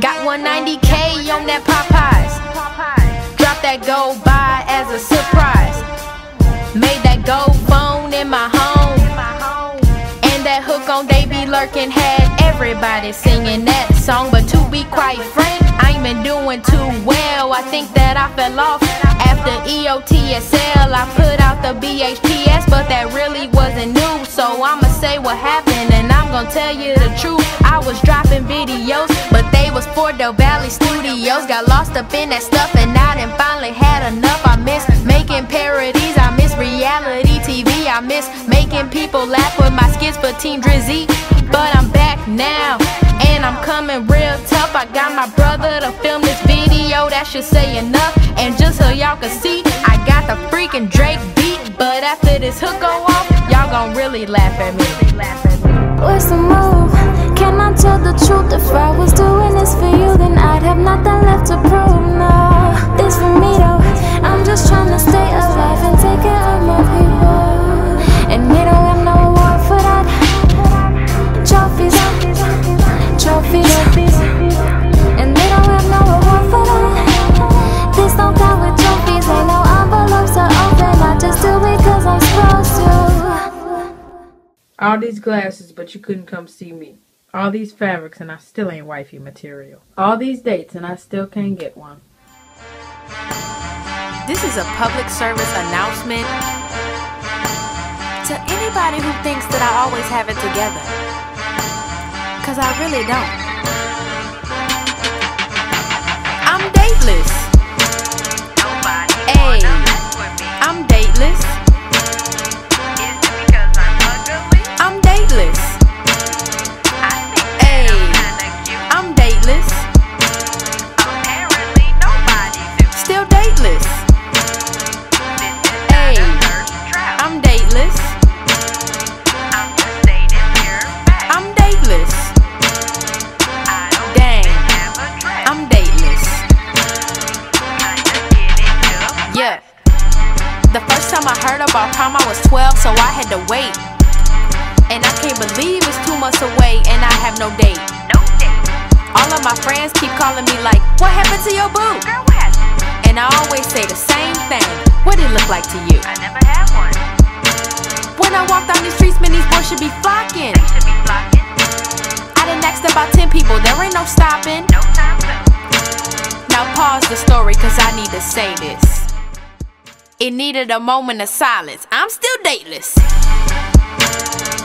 Got 190k on that Popeyes. Drop that gold by as a surprise. Made that gold phone in my home. And that hook on They Be Lurking had everybody singing that song. But to be quite frank, I ain't been doing too well. I think that I fell off after EOTSL. I put out the BHPS, but that really wasn't new. So I'ma say what happened, and I'm gonna tell you the truth. I was dropping videos, but they was for DelValle Studios. Got lost up in that stuff, and I done finally had enough. I miss making parodies, I miss reality TV, I miss making people laugh with my skits for Team Drizzy. Now, and I'm coming real tough. I got my brother to film this video, that should say enough. And just so y'all can see, I got the freaking Drake beat. But after this hook go off, y'all gon' really laugh at me. Where's the move? Can I tell the truth? If I was doing this for you, then I'd have nothing left to prove. All these glasses, but you couldn't come see me. All these fabrics, and I still ain't wifey material. All these dates, and I still can't get one. This is a public service announcement to anybody who thinks that I always have it together. Cause I really don't. I'm dateless. The first time I heard about prom, I was 12, so I had to wait. And I can't believe it's two months away and I have no date. No date. All of my friends keep calling me like, what happened to your boo? Girl, what? And I always say the same thing. What did it look like to you? I never had one. When I walk down these streets, man, these boys should be flocking. Should be flocking. I done asked about 10 people, there ain't no stopping. No time soon. Now pause the story, cause I need to say this. It needed a moment of silence. I'm still dateless.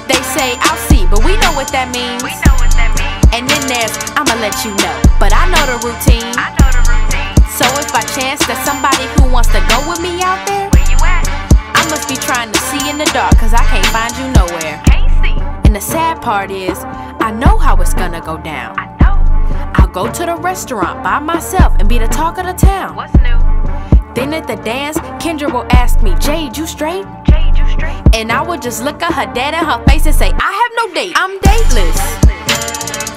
They say I'll see, but we know what that means. We know what that means. And then there's I'ma let you know. But I know the routine. I know the routine. So if by chance there's somebody who wants to go with me out there, where you at? I must be trying to see in the dark, cause I can't find you nowhere. And the sad part is, I know how it's gonna go down. I know. I'll go to the restaurant by myself and be the talk of the town. What's new? Then at the dance, Kendra will ask me, Jade, you straight? Jade, you straight? And I would just look at her dad in her face and say, I have no date. I'm dateless.